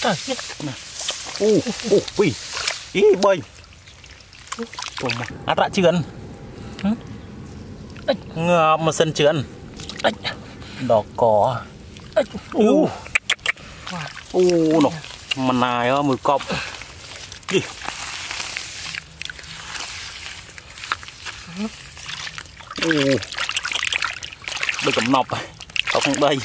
trời chết ô ô ui ý bơi. Tùm át rạ chườn ngờ mà sân chườn đỏ cỏ à? u u nó. Mà nài á mùi cọp. Đi. U được cầm nọc à? tao không đây